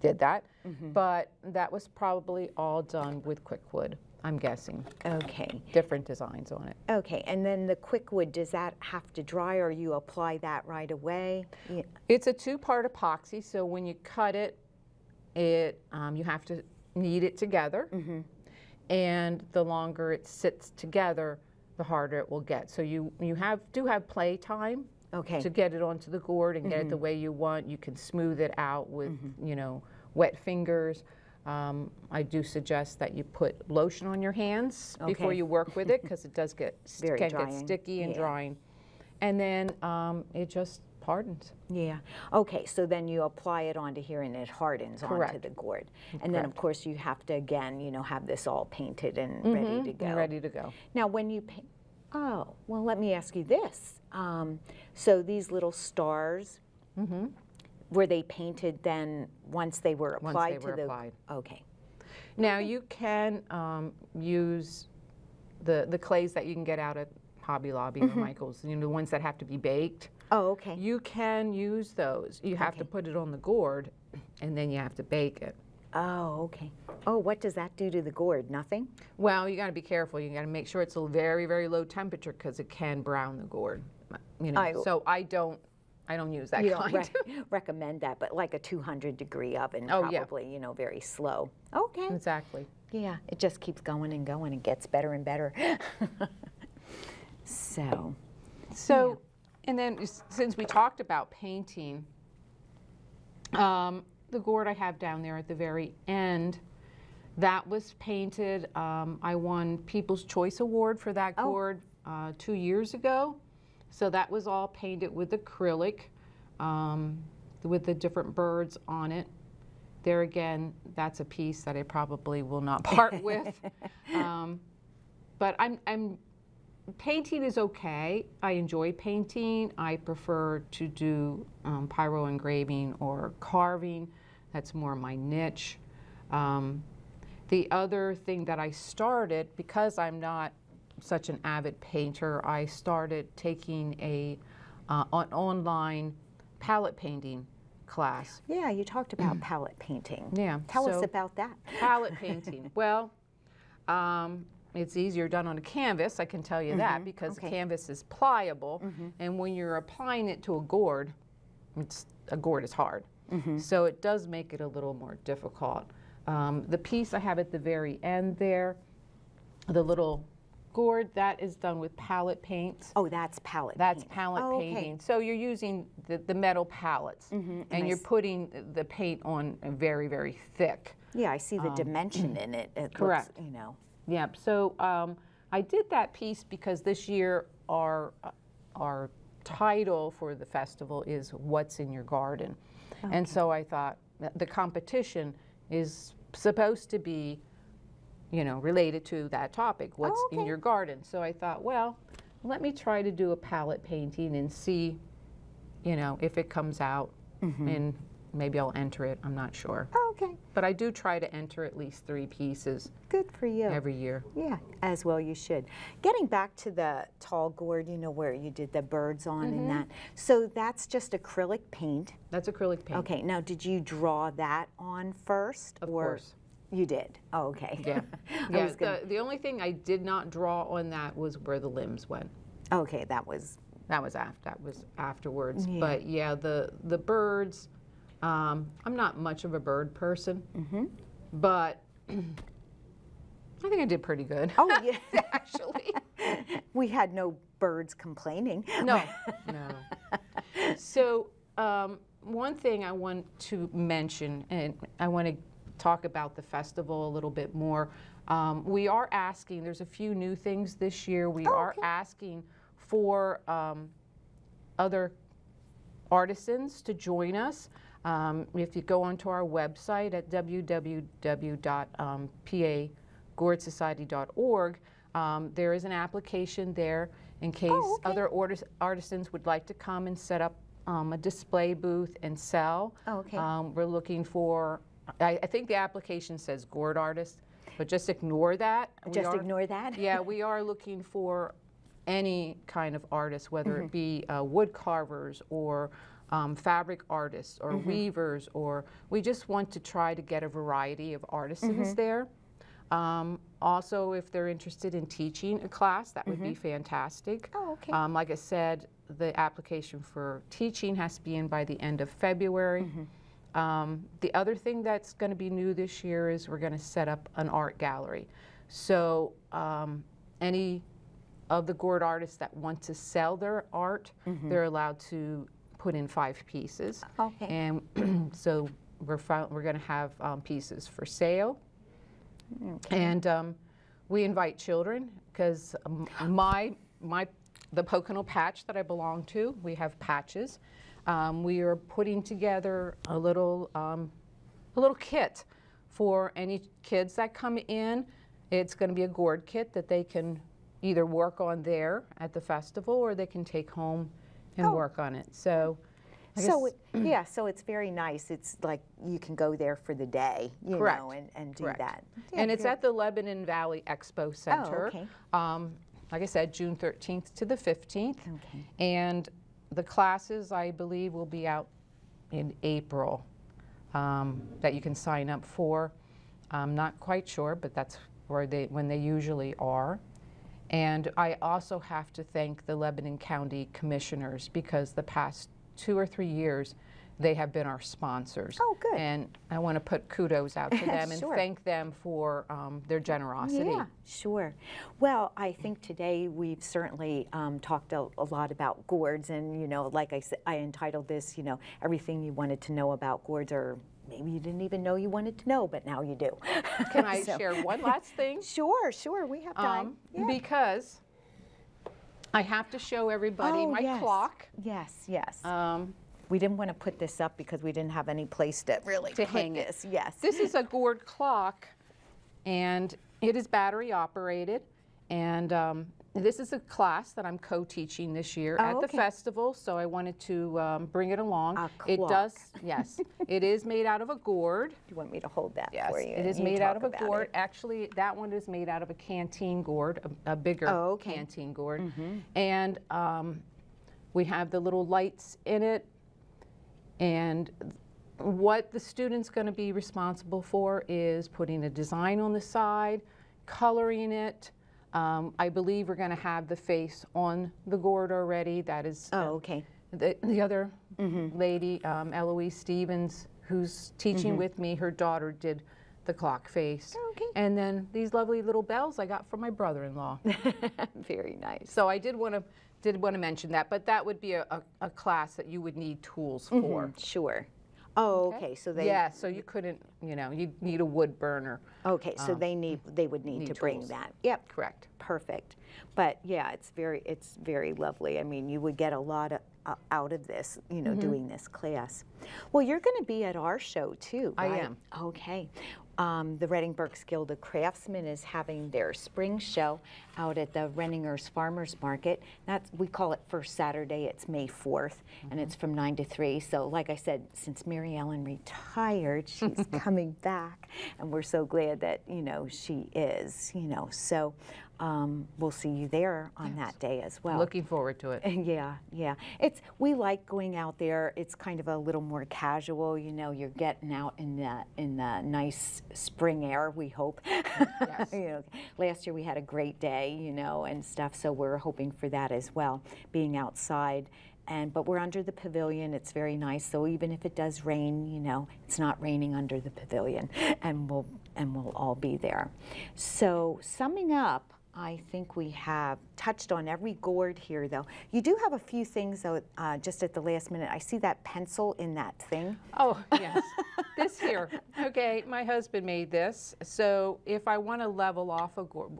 did that, Mm-hmm. but that was probably all done with quick wood. I'm guessing Okay. different designs on it. Okay. And then the QuikWood, does that have to dry or you apply that right away? Yeah. It's a two-part epoxy, so when you cut it, it um, you have to knead it together, and the longer it sits together, the harder it will get. So you you have do have play time Okay. to get it onto the gourd and get it the way you want. You can smooth it out with you know wet fingers. Um, I do suggest that you put lotion on your hands before you work with it because it does get Very can drying, get sticky and yeah. drying, and then um, it just hardens. Yeah. Okay, so then you apply it onto here and it hardens onto the gourd. And then, of course, you have to, again, you know, have this all painted and ready to go. and ready to go. Now, when you paint, oh, well, let me ask you this. Um, so these little stars, were they painted then once they were Once applied they to were the? applied. Okay. Now you can um, use the the clays that you can get out at Hobby Lobby or Michaels. You know the ones that have to be baked. Oh, okay. You can use those. You have to put it on the gourd, and then you have to bake it. Oh, okay. Oh, what does that do to the gourd? Nothing? Well, you got to be careful. You got to make sure it's a very very low temperature because it can brown the gourd. You know. I- so I don't I don't use that You don't kind. re- recommend that, but like a 200 degree oven, Oh, yeah. probably, you know, very slow. Okay. exactly. Yeah, it just keeps going and going and gets better and better. so, So, and then since we talked about painting, um, the gourd I have down there at the very end, that was painted. Um, I won People's Choice Award for that Oh. gourd uh, two years ago. So that was all painted with acrylic, um, with the different birds on it. There again, that's a piece that I probably will not part with. Um, but I'm, I'm painting is okay. I enjoy painting. I prefer to do um, pyro engraving or carving. That's more my niche. Um, the other thing that I started, because I'm not such an avid painter, I started taking a uh, an online palette painting class. yeah, you talked about palette painting. Yeah, Tell us about that. Palette painting. Well, um, it's easier done on a canvas, I can tell you that, because okay. canvas is pliable, and when you're applying it to a gourd, it's, a gourd is hard. So it does make it a little more difficult. Um, the piece I have at the very end there, the little gourd, that is done with palette paints. Oh, that's palette That's paint. palette Oh, okay. painting. So you're using the, the metal palettes, and and you're putting the paint on very, very thick. Yeah, I see the dimension in it. it looks, Um, correct. you know. Yep. So um, I did that piece because this year our our title for the festival is "What's in Your Garden," and so I thought the competition is supposed to be, you know, related to that topic. What's Oh, in your garden? So I thought, well, let me try to do a palette painting and see, you know, if it comes out, and maybe I'll enter it. I'm not sure, Oh, okay. but I do try to enter at least three pieces Good for you. every year. Yeah, as well you should. Getting back to the tall gourd, you know, where you did the birds on Mm-hmm. and that. So that's just acrylic paint. That's acrylic paint. Okay, now did you draw that on first? Of or course. You did? Oh, okay. Yeah. Yeah the, the only thing I did not draw on that was where the limbs went. okay, that was, That was after. That was afterwards. Yeah. But yeah, the the birds. Um, I'm not much of a bird person, Mm-hmm. but I think I did pretty good. oh, yeah. actually. we had no birds complaining. No, no. So um, one thing I want to mention, and I want to talk about the festival a little bit more. Um, we are asking. There's a few new things this year. We are okay. asking for um, other artisans to join us. Um, if you go onto our website at www.pagourdsociety.org, um, there is an application there in case Oh, okay. other artis- artisans would like to come and set up um, a display booth and sell. Oh, okay. Um, we're looking for, I, I think the application says gourd artist, but just ignore that. Just are- ignore that? yeah, we are looking for any kind of artist, whether Mm-hmm. it be uh, wood carvers or um, fabric artists or Mm-hmm. weavers, or we just want to try to get a variety of artisans Mm-hmm. there. Um, also, if they're interested in teaching a class, that would be fantastic. Mm-hmm. Oh, okay. Um, like I said, the application for teaching has to be in by the end of February. Mm-hmm. Um, the other thing that's going to be new this year is we're going to set up an art gallery. So um, any of the gourd artists that want to sell their art, they're allowed to put in five pieces. Okay. And so we're we're going to have um, pieces for sale. And um, we invite children because my my the Pocono patch that I belong to, we have patches. Um, we are putting together a little um, a little kit for any kids that come in. It's going to be a gourd kit that they can either work on there at the festival or they can take home and Oh. work on it. So, I So, guess- it, yeah, so it's very nice. It's like you can go there for the day, you Correct. know, and, and do Correct. that. and it's at the Lebanon Valley Expo Center. okay. Um, like I said, June 13th to the 15th. Okay. And the classes, I believe, will be out in April um, that you can sign up for. I'm not quite sure, but that's where they when they usually are. And I also have to thank the Lebanon County Commissioners because the past two or three years, they have been our sponsors. Oh, good. And I want to put kudos out to them and Sure. thank them for um, their generosity. Yeah, sure. Well, I think today we've certainly um, talked a, a lot about gourds, and you know, like I said, I entitled this, you know, everything you wanted to know about gourds, or maybe you didn't even know you wanted to know, but now you do. Can I So- share one last thing? Sure, sure. We have time. Um, yeah. Because I have to show everybody Oh, my yes. clock. Yes, yes. Um, we didn't want to put this up because we didn't have any place to really To hang it. this. Yes. this is a gourd clock, and it is battery operated. And um, this is a class that I'm co-teaching this year Oh, at the okay. festival, so I wanted to um, bring it along. It does, yes. it is made out of a gourd. Do you want me to hold that Yes, for you? it you made out of a gourd. it? Actually, that one is made out of a canteen gourd, a, a bigger Oh, okay. Canteen gourd. And um, we have the little lights in it. And what the student's going to be responsible for is putting a design on the side, coloring it, Um, I believe we're going to have the face on the gourd already. That is uh, Oh, okay. the, the other lady, um, Eloise Stevens, who's teaching with me, her daughter did the clock face. Okay. And then these lovely little bells I got from my brother-in-law. Very nice. so I did want to did want to mention that, but that would be a, a, a class that you would need tools for. Sure. Oh, okay. So they. Yeah, so you couldn't, you know, you'd need a wood burner. Okay, so they need they would need, need to bring tools. that. Yep. Correct. Perfect. But yeah, it's very it's very lovely. I mean, you would get a lot of, uh, out of this, you know, doing this class. Well, you're going to be at our show too, I am. Okay. Um, the Reading Berks Guild of Craftsmen is having their spring show out at the Renninger's Farmers Market. That's we call it first Saturday. It's May 4th, and it's from nine to three. So, like I said, since Mariellen retired, she's coming back, and we're so glad that you know she is. You know, so um, we'll see you there on that day as well. Looking forward to it. Yeah, yeah. It's we like going out there. It's kind of a little more casual. You know, you're getting out in the in the nice spring air. We hope. Yes. you know, last year we had a great day. You know, and stuff. So we're hoping for that as well. Being outside. And, but we're under the pavilion. It's very nice. So even if it does rain, you know, it's not raining under the pavilion, and we'll and we'll all be there. So summing up, I think we have touched on every gourd here, though. You do have a few things, though, uh, just at the last minute. I see that pencil in that thing. Oh, yes. this here. Okay, my husband made this. So if I want to level off a gourd,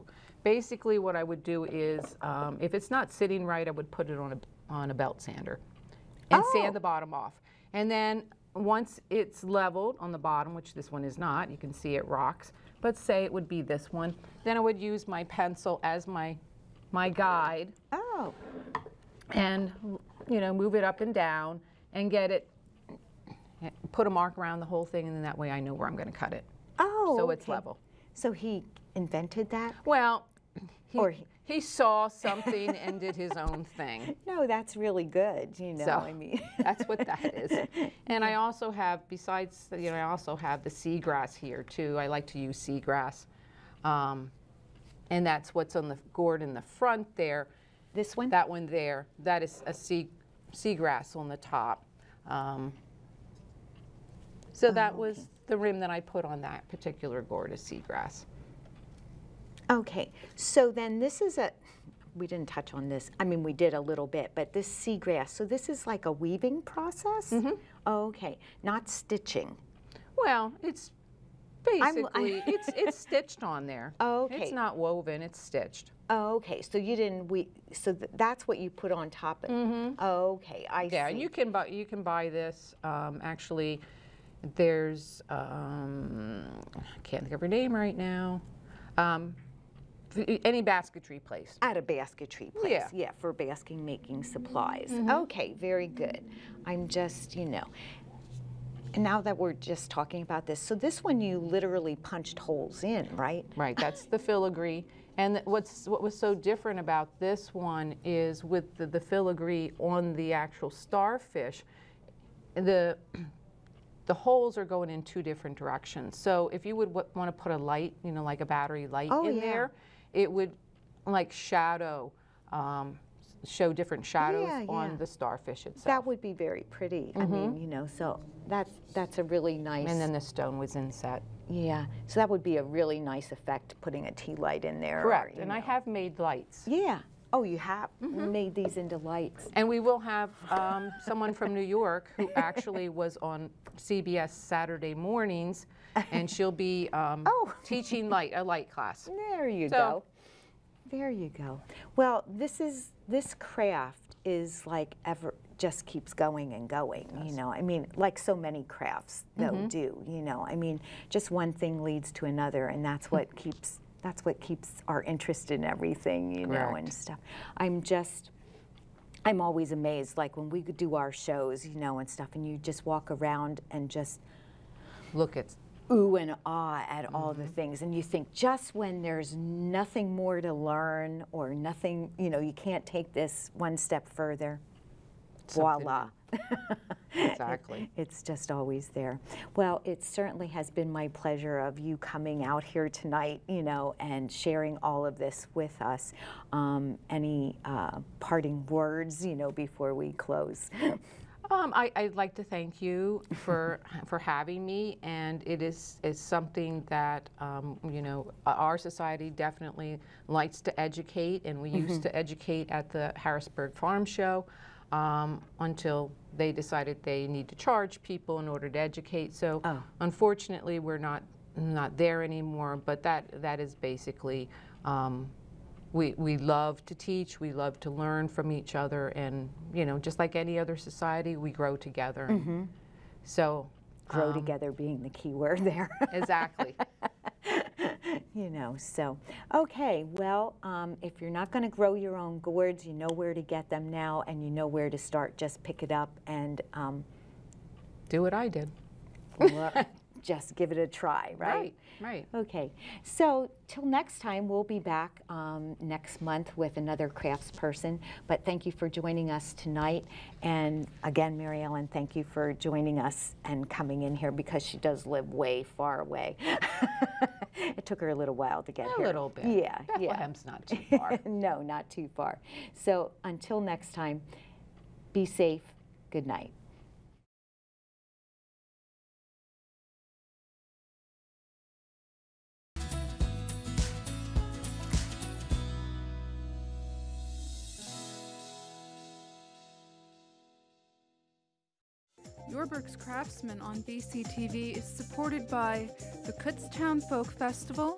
basically what I would do is, um, if it's not sitting right, I would put it on a, on a belt sander and Oh. sand the bottom off. And then once it's leveled on the bottom, which this one is not, you can see it rocks, but say it would be this one, then I would use my pencil as my, my guide Oh, and you know move it up and down and get it put a mark around the whole thing and then that way I know where I'm going to cut it oh. so it's okay. level So he invented that? well he, Or he- he saw something and did his own thing No, that's really good. You know, so I mean, that's what that is and I also have besides you know I also have the seagrass here too I like to use seagrass um, and that's what's on the gourd in the front there this one. That one there, that is a sea, seagrass on the top. Um, so that was the rim that I put on that particular gourd is seagrass. Okay, so then this is a. We didn't touch on this. I mean, we did a little bit, but this seagrass. So this is like a weaving process. Mm-hmm. Okay, not stitching. Well, it's basically it's it's stitched on there. Okay. It's not woven, it's stitched. Okay, so you didn't we so th- that's what you put on top of. Oh, okay, I. Yeah, see. and you can buy you can buy this. Um, actually, there's um, I can't think of her name right now. Um, any basketry place. at a basketry place. Yeah. yeah, for basking making supplies. Mm-hmm. Okay, very good. I'm just, you know. And now that we're just talking about this, so this one you literally punched holes in, right? Right, that's the filigree. And what's what was so different about this one is with the, the filigree on the actual starfish, the the holes are going in two different directions. So if you would want to put a light, you know, like a battery light Oh, in yeah. there, it would like shadow, um, show different shadows Yeah, on yeah. the starfish itself. That would be very pretty. I mean, you know, so that's that's a really nice. Mm-hmm. and then the stone was inset. yeah, so that would be a really nice effect putting a tea light in there. Correct. you And I have made lights. Yeah. Oh, you have Mm-hmm. made these into lights. And we will have um, someone from New York who actually was on CBS Saturday mornings, and she'll be um, Oh. teaching light a light class. There you So- go. There you go. Well, this is this craft is like ever just keeps going and going. You know, I mean, like so many crafts though Mm-hmm. do. You know, I mean, just one thing leads to another, and that's what keeps that's what keeps our interest in everything. You know, and stuff. I'm just. I'm always amazed, like when we do our shows, you know, and stuff, and you just walk around and just Look at ooh and ah at all Mm-hmm. the things and you think just when there's nothing more to learn or nothing you know you can't take this one step further Something voila Exactly. It's just always there. Well, it certainly has been my pleasure of you coming out here tonight, you know, and sharing all of this with us. Um, any uh, parting words, you know, before we close? Um, I, I'd like to thank you for for having me, and it is is something that um, you know our society definitely likes to educate, and we used to educate at the Harrisburg Farm Show um, until they decided they need to charge people in order to educate. So Oh. unfortunately, we're not not there anymore. But that that is basically. We, we love to teach, we love to learn from each other, and you know, just like any other society, we grow together. So, Grow um, together being the key word there. exactly. you know, so, okay, well, um, if you're not going to grow your own gourds, you know where to get them now and you know where to start. Just pick it up and um, Do what I did. Just give it a try, right? Right. Right. Okay, so till next time, we'll be back um, next month with another crafts person. But thank you for joining us tonight. And again, Mariellen, thank you for joining us and coming in here because she does live way far away. it took her a little while to get A here. A little bit. Yeah, yeah. Bethlehem's not too far. no, not too far. So until next time, be safe. Good night. Your Berks Craftsmen on BCTV is supported by the Kutztown Folk Festival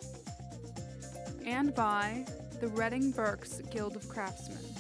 and by the Reading Berks Guild of Craftsmen.